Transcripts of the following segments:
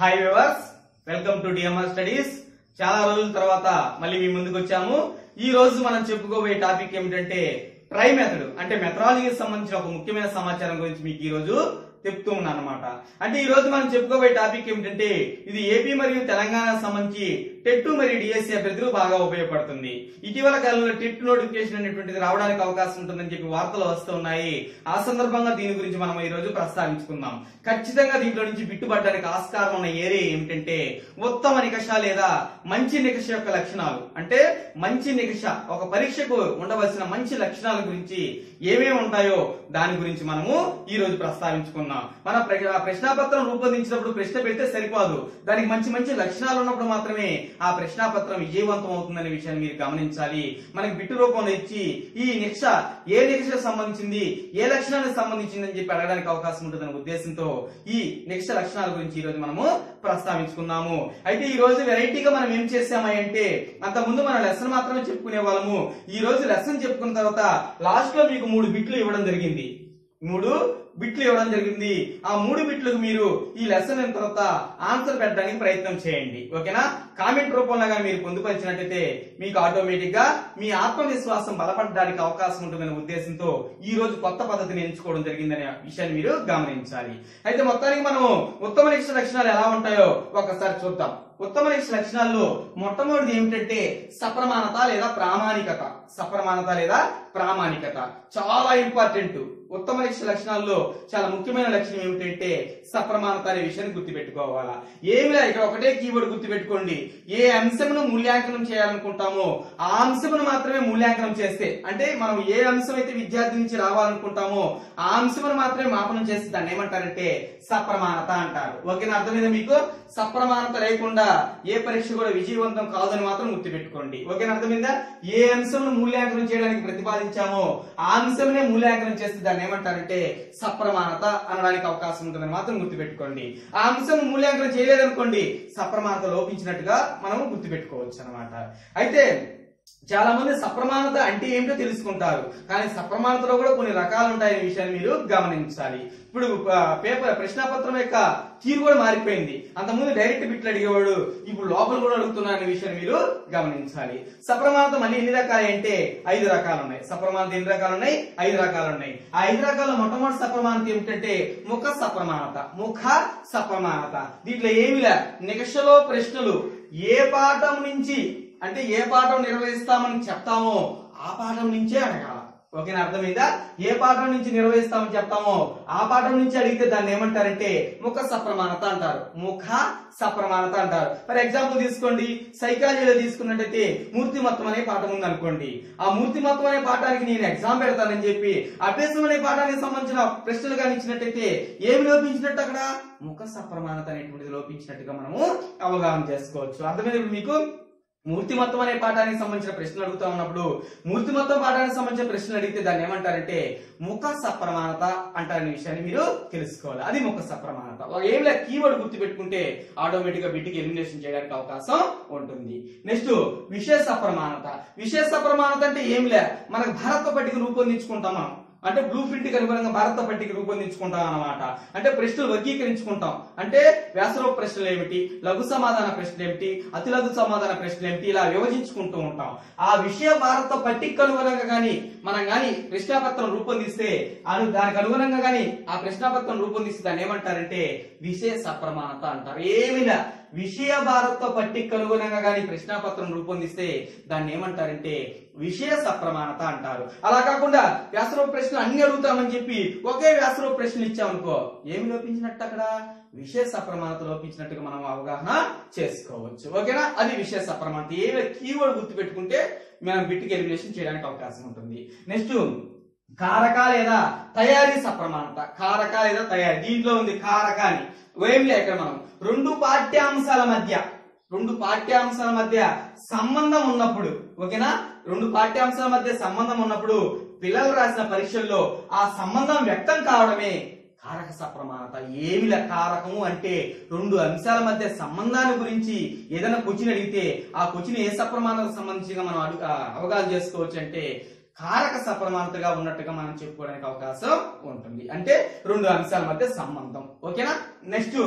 Hi viewers welcome to DMR studies చాలా రోజుల తర్వాత మళ్ళీ మీ ముందుకు వచ్చాము. ఈ రోజు మనం చెప్పుకోబోయే టాపిక్ ఏమిటంటే ట్రై మెథడ్ అంటే మెథడాలజీకి సంబంధించిన ఒక ముఖ్యమైన సమాచారం గురించి మీకు ఈ రోజు చెప్తూ ఉన్నాను అనమాట అంటే ఈ రోజు మనం చెప్పుకోబోయే టాపిక్ ఏమిటంటే ఇది ఏపీ మరియు తెలంగాణ సంబంధించి టెట్ మరియు డిఎస్సీ అభ్యర్థులు బాగా ఉపయోగపడుతుంది. ఇటీవల కాలంలో టెట్ నోటిఫికేషన్ అనేటువంటిది రావడానికి అవకాశం ఉంటుందని చెప్పి వార్తలు వస్తున్నాయి ఆ సందర్భంగా దీని గురించి మనం ఈ రోజు ప్రస్తావించుకుందాం. ఖచ్చితంగా దీంట్లో నుంచి బిట్టుబడడానికి ఆస్కారం ఉన్న ఏరియా ఏమిటంటే ఉత్తమ నికష లేదా మంచి నికష యొక్క లక్షణాలు. అంటే మంచి నికష ఒక పరీక్షకు ఉండవలసిన మంచి లక్షణాల గురించి ఏమేమి ఉంటాయో దాని గురించి మనము ఈ రోజు ప్రస్తావించుకుందాం. మన ప్ర- ప్రశ్నాపత్రం రూపొందించినప్పుడు ప్రశ్న పెడితే సరిపోదు. దానికి మంచి మంచి లక్షణాలు ఉన్నప్పుడు మాత్రమే ఆ ప్రశ్నాపత్రం విజయవంతం అవుతుందనే విషయాన్ని మీరు గమనించాలి. మనకి బిట్టు రూపంలో ఇచ్చి ఈ నిక్ష ఏ నిక్షకు సంబంధించింది ఏ లక్షణానికి సంబంధించింది అని చెప్పి అడగడానికి అవకాశం ఉంటుందనే ఉద్దేశంతో ఈ నిక్ష లక్షణాల గురించి ఈ రోజు మనము ప్రస్తావించుకున్నాము అయితే ఈ రోజు వెరైటీగా మనం ఏం చేసామా అంటే అంత ముందు మన లెసన్ మాత్రమే చెప్పుకునే వాళ్ళము. ఈ రోజు లెసన్ చెప్పుకున్న తర్వాత లాస్ట్లో మీకు మూడు బిట్లు ఇవ్వడం జరిగింది. మూడు బిట్లు ఇవ్వడం జరిగింది. ఆ మూడు బిట్లకు మీరు ఈ లెసన్ అయిన తర్వాత ఆన్సర్ పెట్టడానికి ప్రయత్నం చేయండి. ఓకేనా? కామెంట్ రూపంలో కానీ మీరు పొందుపరిచినట్టయితే మీకు ఆటోమేటిక్గా మీ ఆత్మవిశ్వాసం బలపడడానికి అవకాశం ఉంటుందనే ఉద్దేశంతో ఈ రోజు కొత్త పద్ధతిని ఎంచుకోవడం జరిగిందనే విషయాన్ని మీరు గమనించాలి. అయితే మొత్తానికి మనం ఉత్తమ నిష్ట లక్షణాలు ఎలా ఉంటాయో ఒకసారి చూద్దాం. ఉత్తమ నిష్ట లక్షణాల్లో మొట్టమొదటిది ఏమిటంటే సప్రమాణత లేదా ప్రామాణికత. సప్రమాణత లేదా ప్రామాణికత. చాలా ఇంపార్టెంట్ ఉత్తమ నిష్ట లక్షణాల్లో చాలా ముఖ్యమైన లక్షణం ఏమిటంటే సప్రమాణత అనే విషయాన్ని గుర్తుపెట్టుకోవాలా. ఏమి ఇక్కడ ఒకటే కీవర్డ్ గుర్తుపెట్టుకోండి. ఏ అంశమును మూల్యాంకనం చేయాలనుకుంటామో ఆ అంశమును మాత్రమే మూల్యాంకనం చేస్తే అంటే మనం ఏ అంశం అయితే విద్యార్థి నుంచి రావాలనుకుంటామో ఆ అంశమును మాత్రమే మాపనం చేస్తే దాన్ని ఏమంటారంటే సప్రమాణత అంటారు. ఓకేనా? అర్థమైందా మీకు? సప్రమాణత లేకుండా ఏ పరీక్ష కూడా విజయవంతం కాదని మాత్రం గుర్తుపెట్టుకోండి. ఓకేనా? అర్థమైందా? ఏ అంశం మూల్యాంకనం చేయడానికి ప్రతిపాదించామో ఆ అంశంనే మూల్యాంకనం చేస్తే దాన్ని ఏమంటారంటే సప్రమాణత అనడానికి అవకాశం ఉంటుందని మాత్రం గుర్తుపెట్టుకోండి. ఆ అంశం మూల్యాంకనం చేయలేదనుకోండి సప్రమాణత లోపించినట్టుగా మనం గుర్తుపెట్టుకోవచ్చు అనమాట అయితే చాలా మంది సప్రమాణత అంటే ఏమిటో తెలుసుకుంటారు. కానీ సప్రమాణతలో కూడా కొన్ని రకాలు ఉంటాయనే విషయాన్ని మీరు గమనించాలి. ఇప్పుడు పేపర్ ప్రశ్నాపత్రం యొక్క తీరు కూడా మారిపోయింది. అంతకుముందు డైరెక్ట్ బిట్లు అడిగేవాడు ఇప్పుడు లోపల కూడా అడుగుతున్నారు అనే విషయాన్ని మీరు గమనించాలి. సప్రమాణత మళ్ళీ ఎన్ని రకాలు అంటే ఐదు రకాలు ఉన్నాయి సప్రమాణత ఎన్ని రకాలు ఉన్నాయి ఐదు రకాలు ఉన్నాయి ఆ ఐదు రకాల మొట్టమొదటి సప్రమాణత ఏమిటంటే ముఖ సప్రమాణత. ముఖ సప్రమాణత. దీంట్లో ఏమిలా? నికషలో ప్రశ్నలు ఏ పాఠం నుంచి అంటే ఏ పాఠం నిర్వహిస్తామని చెప్తామో ఆ పాఠం నుంచే అడగాల. ఓకేనా? అర్థమైందా? ఏ పాఠం నుంచి నిర్వహిస్తామని చెప్తామో ఆ పాఠం నుంచి అడిగితే దాన్ని ఏమంటారంటే ముఖ సప్రమాణత అంటారు. ముఖ సప్రమాణత అంటారు. ఫర్ ఎగ్జాంపుల్ తీసుకోండి. సైకాలజీలో తీసుకున్నట్టయితే మూర్తిమత్వం అనే పాఠం ఉంది అనుకోండి ఆ మూర్తిమత్వం అనే పాఠానికి నేను ఎగ్జామ్ పెడతానని చెప్పి అభ్యాసం అనే పాఠానికి సంబంధించిన ప్రశ్నలు కానీ ఇచ్చినట్టయితే ఏమి లోపించినట్టు అక్కడ? ముఖ సప్రమాణత అనేటువంటిది లోపించినట్టుగా మనము అవగాహన చేసుకోవచ్చు. అర్థమైంది మీకు? మూర్తిమత్వం అనే పాఠానికి సంబంధించిన ప్రశ్నలు అడుగుతా ఉన్నప్పుడు మూర్తిమత్వం పాఠానికి సంబంధించిన ప్రశ్నలు అడిగితే దాన్ని ఏమంటారంటే ముఖ సప్రమాణత అంటారనే విషయాన్ని మీరు తెలుసుకోవాలి. అది ముఖ సప్రమాణత. ఒక ఏం లేదు కీవర్డ్ గుర్తు పెట్టుకుంటే ఆటోమేటిక్గా బిడ్డకి ఎలిమినేషన్ చేయడానికి అవకాశం ఉంటుంది. నెక్స్ట్ విశేష సప్రమాణత. విశేష సప్రమాణత అంటే ఏం లే మనకు భారత పట్టిక రూపొందించుకుంటాం మనం. అంటే బ్లూ ప్రింట్కి అనుగుణంగా భారత పట్టిక రూపొందించుకుంటాం అన్నమాట. అంటే ప్రశ్నలు వర్గీకరించుకుంటాం. అంటే వ్యాసరూప ప్రశ్నలు ఏమిటి? లఘు సమాధాన ప్రశ్నలు ఏమిటి? అతి లఘు సమాధాన ప్రశ్నలు ఏమిటి? ఇలా విభజించుకుంటూ ఉంటాం. ఆ విషయ భారత పట్టిక అనుగుణంగా కానీ మనం కానీ ప్రశ్నాపత్రం రూపొందిస్తే అను దానికి అనుగుణంగా కానీ ఆ ప్రశ్నాపత్రం రూపొందిస్తే దాన్ని ఏమంటారంటే విశేష ప్రమాణత అంటారు. ఏమిలా విషయ భారత్వ పట్టిక అనుగుణంగా గాని ప్రశ్నాపత్రం రూపొందిస్తే దాన్ని ఏమంటారంటే విషయ సప్రమాణత అంటారు. అలా కాకుండా వ్యాసరూప ప్రశ్నలు అన్ని అడుగుతామని చెప్పి ఒకే వ్యాసరూప ప్రశ్నలు ఇచ్చామనుకో ఏమి లోపించినట్టు అక్కడ? విషయ సప్రమాణత లోపించినట్టుగా మనం అవగాహన చేసుకోవచ్చు. ఓకేనా? అది విషయ సప్రమాణత. ఏ కీవర్డ్ గుర్తు పెట్టుకుంటే మనం బిట్టికి ఎలిమినేషన్ చేయడానికి అవకాశం ఉంటుంది. నెక్స్ట్ కారక లేదా తయారీ సప్రమాణత. కారక లేదా తయారీ. దీంట్లో ఉంది కారక అని. ఏం లే ఇక్కడ మనం? రెండు పాఠ్యాంశాల మధ్య రెండు పాఠ్యాంశాల మధ్య సంబంధం ఉన్నప్పుడు ఓకేనా? రెండు పాఠ్యాంశాల మధ్య సంబంధం ఉన్నప్పుడు పిల్లలు రాసిన పరీక్షల్లో ఆ సంబంధం వ్యక్తం కావడమే కారక సప్రమాణత ఏమిల కారకము అంటే రెండు అంశాల మధ్య సంబంధాన్ని గురించి ఏదైనా క్వశ్చన్ అడిగితే ఆ క్వశ్చన్ ఏ సప్రమాణకు సంబంధించిగా మనం అడుగు అవగాహన చేసుకోవచ్చు అంటే కారక సప్రమాణతగా ఉన్నట్టుగా మనం చెప్పుకోవడానికి అవకాశం ఉంటుంది. అంటే రెండు అంశాల మధ్య సంబంధం. ఓకేనా? నెక్స్ట్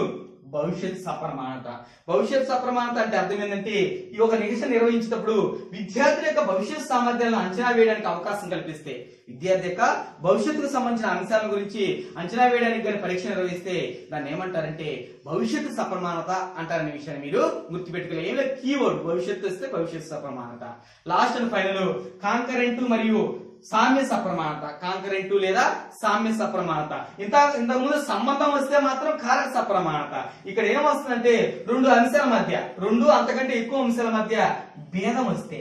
భవిష్యత్ సప్రమాణత. భవిష్యత్ సప్రమాణత అంటే అర్థం ఏంటంటే ఈ ఒక నిరీక్ష నిర్వహించేటప్పుడు విద్యార్థుల యొక్క భవిష్యత్ సామర్థ్యాలను అంచనా వేయడానికి అవకాశం కల్పిస్తే విద్యార్థి యొక్క భవిష్యత్తుకు సంబంధించిన అంశాల గురించి అంచనా వేయడానికి కానీ పరీక్ష నిర్వహిస్తే దాన్ని ఏమంటారంటే భవిష్యత్తు సప్రమాణత అంటారనే విషయాన్ని మీరు గుర్తుపెట్టుకోలేదు ఏమైనా కీవర్డ్ భవిష్యత్తు వస్తే భవిష్యత్తు సప్రమాణత. లాస్ట్ అండ్ ఫైనల్ కాంకరెంట్ మరియు సామ్య సప్రమాణత కాంక్రీటు లేదా సామ్య సప్రమాణత. ఇంత ఇంతకుముందు సమ్మతం సంబంధం వస్తే మాత్రం కారక సప్రమాణత. ఇక్కడ ఏమొస్తుందంటే రెండు అంశాల మధ్య రెండు అంతకంటే ఎక్కువ అంశాల మధ్య భేదం వస్తే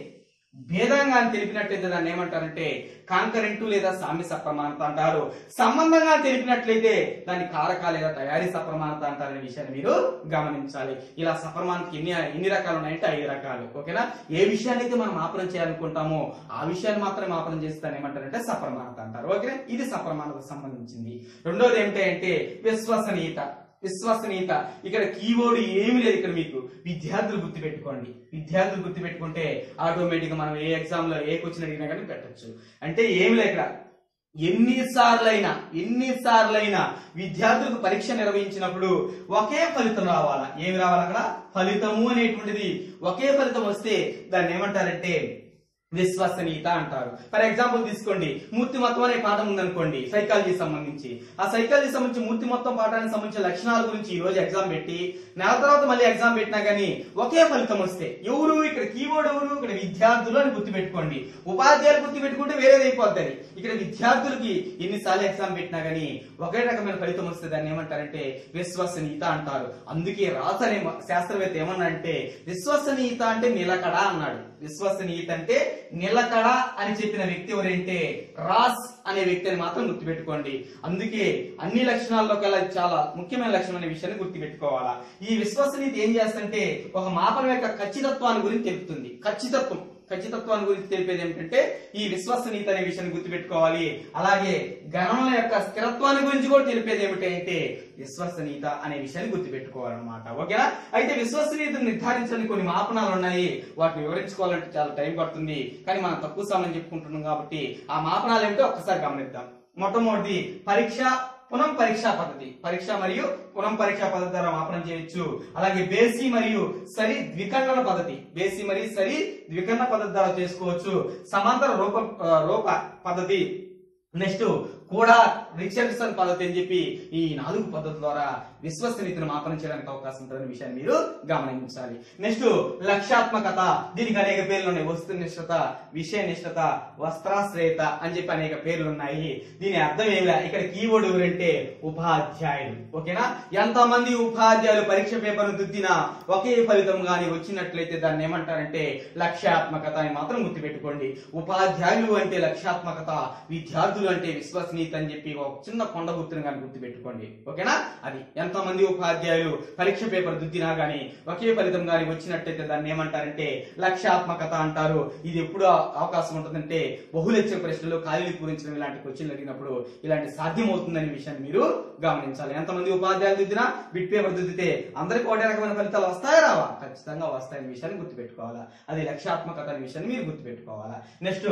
భేదంగా అని తెలిపినట్లయితే దాన్ని ఏమంటారంటే కాంకరెంటు లేదా సామ్య సప్రమాణత అంటారు. సంబంధంగా తెలిపినట్లయితే దాన్ని కారక లేదా తయారీ సప్రమాణత అంటారనే విషయాన్ని మీరు గమనించాలి. ఇలా సప్రమాణతకి ఎన్ని ఎన్ని రకాలు ఉన్నాయంటే ఐదు రకాలు. ఓకేనా? ఏ విషయాన్ని అయితే మనం ఆపనం చేయాలనుకుంటామో ఆ విషయాన్ని మాత్రమే ఆపనం చేస్తాను ఏమంటారంటే సప్రమాణత అంటారు. ఓకేనా? ఇది సప్రమాణతకు సంబంధించింది. రెండోది ఏమిటంటే విశ్వసనీయత. విశ్వసనీయత. ఇక్కడ కీవర్డ్ ఏమి లేదు ఇక్కడ మీకు. విద్యార్థులు గుర్తుపెట్టుకోండి విద్యార్థులు గుర్తుపెట్టుకుంటే ఆటోమేటిక్గా మనం ఏ ఎగ్జామ్లో ఏ క్వశ్చన్ అడిగినా కానీ పెట్టచ్చు. అంటే ఏమి లేదు ఇక్కడ. ఎన్నిసార్లైనా ఎన్నిసార్లైనా విద్యార్థులకు పరీక్ష నిర్వహించినప్పుడు ఒకే ఫలితం రావాలా? ఏమి రావాలి అక్కడ? ఫలితము అనేటువంటిది ఒకే ఫలితం వస్తే దాన్ని ఏమంటారంటే విశ్వసనీయత అంటారు. ఫర్ ఎగ్జాంపుల్ తీసుకోండి మూర్తిమత్వం అనే పాఠం ఉందనుకోండి సైకాలజీ సంబంధించి. ఆ సైకాలజీ సంబంధించి మూర్తిమత్వం పాఠానికి సంబంధించిన లక్షణాల గురించి ఈ రోజు ఎగ్జామ్ పెట్టి నెల తర్వాత మళ్ళీ ఎగ్జామ్ పెట్టినా కానీ ఒకే ఫలితం వస్తే ఎవరు ఇక్కడ కీబోర్డ్ ఎవరు? ఇక్కడ విద్యార్థులు అని గుర్తుపెట్టుకోండి. ఉపాధ్యాయులు గుర్తుపెట్టుకుంటే వేరేది అయిపోతుంది ఇక్కడ విద్యార్థులకి ఎన్నిసార్లు ఎగ్జామ్ పెట్టినా కానీ ఒకే రకమైన ఫలితం వస్తే దాన్ని ఏమంటారంటే విశ్వసనీయత అంటారు. అందుకే రాస్ అనే శాస్త్రవేత్త ఏమన్నా అంటే విశ్వసనీయత అంటే నిలకడ అన్నాడు. విశ్వసనీయత అంటే నిలకడ అని చెప్పిన వ్యక్తి ఎవరంటే రాస్ అనే వ్యక్తిని మాత్రం గుర్తుపెట్టుకోండి. అందుకే అన్ని లక్షణాల్లో కల్లా చాలా ముఖ్యమైన లక్షణం అనే విషయాన్ని గుర్తుపెట్టుకోవాలా. ఈ విశ్వసనీయత ఏం చేస్తుంటే ఒక మాపం యొక్క ఖచ్చితత్వాన్ని గురించి తెలుపుతుంది. ఖచ్చితత్వం. ఖచ్చితత్వాన్ని గురించి తెలిపేది ఏమిటంటే ఈ విశ్వసనీయత అనే విషయాన్ని గుర్తుపెట్టుకోవాలి. అలాగే గణముల యొక్క స్థిరత్వాన్ని గురించి కూడా తెలిపేది ఏమిటంటే విశ్వసనీయత అనే విషయాన్ని గుర్తుపెట్టుకోవాలన్నమాట. ఓకేనా? అయితే విశ్వసనీయతను నిర్ధారించడానికి కొన్ని మాపనాలు ఉన్నాయి. వాటిని వివరించుకోవాలంటే చాలా టైం పడుతుంది. కానీ మనం తక్కువ సమయం చెప్పుకుంటున్నాం కాబట్టి ఆ మాపనాలు ఏమిటో ఒక్కసారి గమనిద్దాం. మొట్టమొదటి పరీక్ష పునం పరీక్షా పద్ధతి. పరీక్ష మరియు పునం పరీక్షా పద్ధతి ద్వారా మాపనం చేయొచ్చు. అలాగే బేసి మరియు సరి ద్వికరణ పద్ధతి. బేసి మరియు సరి ద్వికరణ పద్ధతి ద్వారా చేసుకోవచ్చు. సమాంతర రూప రూప పద్ధతి. నెక్స్ట్ కూడా రిచర్డ్సన్ పద్ధతి అని చెప్పి ఈ నాలుగు పద్ధతుల ద్వారా విశ్వసనీయతను మాపనం చేయడానికి అవకాశం ఉంటుందనే విషయాన్ని మీరు గమనించాలి. నెక్స్ట్ లక్ష్యాత్మకత. దీనికి అనేక పేర్లు ఉన్నాయి. వస్తు నిష్ఠత వస్త్రాశ్రయత అని చెప్పి అనేక పేర్లు ఉన్నాయి. దీని అర్థం ఏమిలా? ఇక్కడ కీవర్డ్ ఎవరంటే ఉపాధ్యాయులు. ఓకేనా? ఎంత మంది ఉపాధ్యాయులు పరీక్ష పేపర్ను దిద్దినా ఒకే ఫలితం గాని వచ్చినట్లయితే దాన్ని ఏమంటారంటే లక్ష్యాత్మకత అని మాత్రం గుర్తుపెట్టుకోండి. ఉపాధ్యాయులు అంటే లక్ష్యాత్మకత విద్యార్థులు అంటే విశ్వసనీయత అని చెప్పి ఒక చిన్న కొండ గుర్తుని కానీ గుర్తుపెట్టుకోండి. ఓకేనా? అది ఎంతమంది ఉపాధ్యాయులు పరీక్ష పేపర్ దిద్దినా కానీ ఒకే ఫలితం కానీ వచ్చినట్టయితే దాన్ని ఏమంటారంటే లక్ష్యాత్మకత అంటారు. ఇది ఎప్పుడు అవకాశం ఉంటుందంటే బహుళచ్చ ప్రశ్నలు ఖాళీలు పూరించడం ఇలాంటి క్వశ్చన్లు అడిగినప్పుడు ఇలాంటి సాధ్యమవుతుందనే విషయాన్ని మీరు గమనించాలి. ఎంతమంది ఉపాధ్యాయులు దిద్దినా బిట్ పేపర్ దిద్దితే అందరికి ఒకటే రకమైన ఫలితాలు వస్తాయా రావా? ఖచ్చితంగా వస్తాయనే విషయాన్ని గుర్తుపెట్టుకోవాలా. అది లక్ష్యాత్మకత అనే విషయాన్ని మీరు గుర్తుపెట్టుకోవాలా. నెక్స్ట్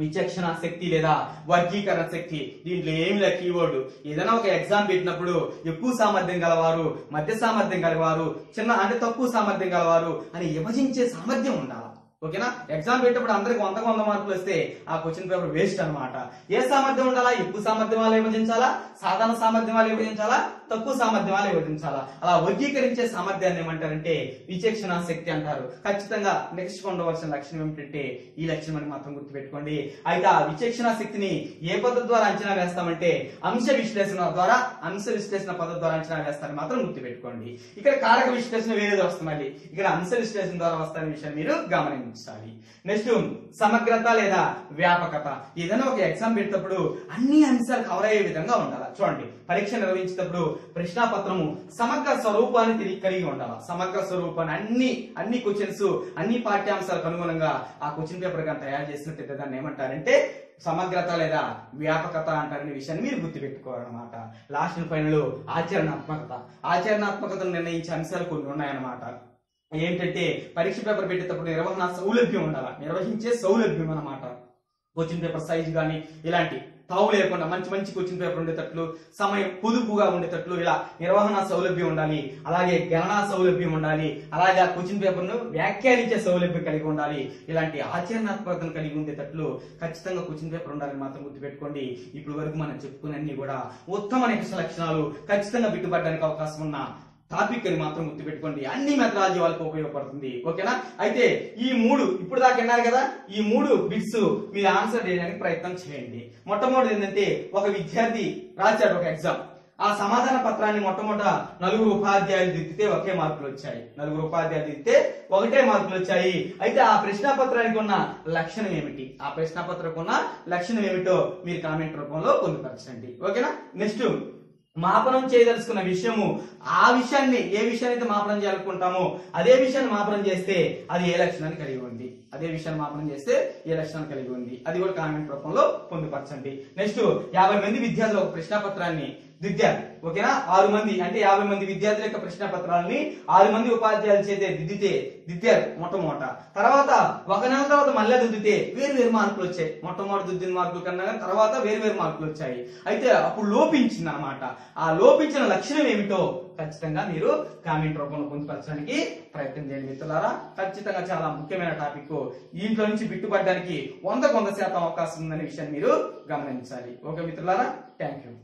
విచక్షణ శక్తి లేదా వర్గీకరణ శక్తి. దీంట్లో ఏమి లే కీవర్డ్ ఏదైనా ఒక ఎగ్జామ్ పెట్టినప్పుడు ఎక్కువ సామర్థ్యం గలవారు మధ్య సామర్థ్యం గలవారు చిన్న అంటే తక్కువ సామర్థ్యం గలవారు అని విభజించే సామర్థ్యం ఉండాలి. ఓకేనా? ఎగ్జామ్ పెట్టినప్పుడు అందరికి వంద వంద మార్కులు వస్తే ఆ క్వశ్చన్ పేపర్ వేస్ట్ అనమాట ఏ సామర్థ్యం ఉండాలా? ఎక్కువ సామర్థ్యం వాళ్ళు విభజించాలా? సాధారణ సామర్థ్యం వాళ్ళు విభజించాలా? తక్కువ సామర్థ్యం వాళ్ళు అలా వర్గీకరించే సామర్థ్యాన్ని ఏమంటారంటే విచక్షణ శక్తి అంటారు. ఖచ్చితంగా నెక్స్ట్ ఉండవలసిన లక్షణం ఏమిటంటే ఈ లక్షణం అని మాత్రం గుర్తుపెట్టుకోండి. అయితే ఆ విచక్షణ శక్తిని ఏ పద్ధతి ద్వారా అంచనా వేస్తామంటే అంశ విశ్లేషణ ద్వారా అంశ విశ్లేషణ పద్ధతి ద్వారా అంచనా వేస్తారని మాత్రం గుర్తుపెట్టుకోండి. ఇక్కడ కారక విశ్లేషణ వేరేది వస్తుంది మళ్ళీ. ఇక్కడ అంశ విశ్లేషణ ద్వారా వస్తారనే విషయం మీరు గమనించాలి. నెక్స్ట్ సమగ్రత లేదా వ్యాపకత. ఏదైనా ఒక ఎగ్జామ్ పెట్టేటప్పుడు అన్ని అంశాలు కవర్ అయ్యే విధంగా ఉండాలి? చూడండి. పరీక్ష నిర్వహించేటప్పుడు ప్రశ్నాపత్రము సమగ్ర స్వరూపాన్ని తిరిగి కలిగి ఉండాలి సమగ్ర స్వరూపాన్ని అన్ని అన్ని క్వశ్చన్స్ అన్ని పాఠ్యాంశాలకు అనుగుణంగా ఆ క్వశ్చన్ పేపర్ కానీ తయారు చేసినట్టయితే దాన్ని ఏమంటారంటే సమగ్రత లేదా వ్యాపకత అంటారనే విషయాన్ని మీరు గుర్తుపెట్టుకోవాలన్నమాట. Last final ఆచరణాత్మకత. ఆచరణాత్మకతను నిర్ణయించే అంశాలు కొన్ని ఉన్నాయన్నమాట. ఏంటంటే పరీక్ష పేపర్ పెట్టేటప్పుడు నిర్వహణ సౌలభ్యం ఉండాలి. నిర్వహించే సౌలభ్యం అన్నమాట. క్వశ్చన్ పేపర్ సైజ్ కానీ ఇలాంటి తావు లేకుండా మంచి మంచి క్వశ్చన్ పేపర్ ఉండేటట్లు సమయం పొదుపుగా ఉండేటట్లు ఇలా నిర్వహణ సౌలభ్యం ఉండాలి అలాగే గణనా సౌలభ్యం ఉండాలి అలాగే ఆ క్వశ్చన్ పేపర్ను వ్యాఖ్యానించే సౌలభ్యం కలిగి ఉండాలి. ఇలాంటి ఆచరణాత్మకతను కలిగి ఉండేటట్లు ఖచ్చితంగా క్వశ్చన్ పేపర్ ఉండాలని మాత్రం గుర్తుపెట్టుకోండి. ఇప్పుడు వరకు మనం చెప్పుకున్నీ కూడా ఉత్తమ నికష లక్షణాలు ఖచ్చితంగా బిట్టుపడడానికి అవకాశం ఉన్న టాపిక్ అని మాత్రం గుర్తుపెట్టుకోండి. అన్ని మెథడాలజీ వాళ్ళకి ఉపయోగపడుతుంది. ఓకేనా? అయితే ఈ మూడు ఇప్పుడు దాకా విన్నారు కదా? ఈ మూడు బిట్స్ మీరు ఆన్సర్ చేయడానికి ప్రయత్నం చేయండి. మొట్టమొదటి ఏంటంటే ఒక విద్యార్థి రాశాడు ఒక ఎగ్జామ్. ఆ సమాధాన పత్రాన్ని మొట్టమొదట నలుగురు ఉపాధ్యాయులు దిద్దితే ఒకే మార్కులు వచ్చాయి. నలుగురు ఉపాధ్యాయులు దిద్దితే ఒకటే మార్కులు వచ్చాయి. అయితే ఆ ప్రశ్న పత్రానికి ఉన్న లక్షణం ఏమిటి? ఆ ప్రశ్న పత్రకు ఉన్న లక్షణం ఏమిటో మీరు కామెంట్ రూపంలో పొందుపరచండి. ఓకేనా? నెక్స్ట్ మాపనం చేయదలుచుకున్న విషయము ఆ విషయాన్ని ఏ విషయాన్ని అయితే మాపనం చేయాలనుకుంటామో అదే విషయాన్ని మాపనం చేస్తే అది ఏ లక్షణాన్ని కలిగి ఉంది? అదే విషయాన్ని మాపనం చేస్తే ఏ లక్షణాన్ని కలిగి ఉంది? అది కూడా కామెంట్ రూపంలో పొందుపరచండి. నెక్స్ట్ యాభై మంది విద్యార్థులు ఒక ప్రశ్నపత్రాన్ని దిద్దారు ఓకేనా? ఆరు మంది అంటే యాభై మంది విద్యార్థుల యొక్క ప్రశ్న పత్రాలని ఆరు మంది ఉపాధ్యాయుల చేతే దిద్దితే దిద్దారు మొట్టమొదట. తర్వాత ఒక నెల తర్వాత మళ్ళీ దిద్దితే వేరు వేరు మార్కులు వచ్చాయి. మొట్టమొదటి దిద్దిన మార్కుల కన్నా తర్వాత వేరు వేరు మార్కులు వచ్చాయి. అయితే అప్పుడు లోపించింది అనమాట ఆ లోపించిన లక్షణం ఏమిటో ఖచ్చితంగా మీరు కామెంట్ రూపంలో పొందుపరచడానికి ప్రయత్నం చేయండి మిత్రులారా. ఖచ్చితంగా చాలా ముఖ్యమైన టాపిక్. దీంట్లో నుంచి బిట్టుపడడానికి వంద వంద శాతం అవకాశం ఉందనే విషయాన్ని మీరు గమనించాలి. ఓకే మిత్రులారా? Thank you.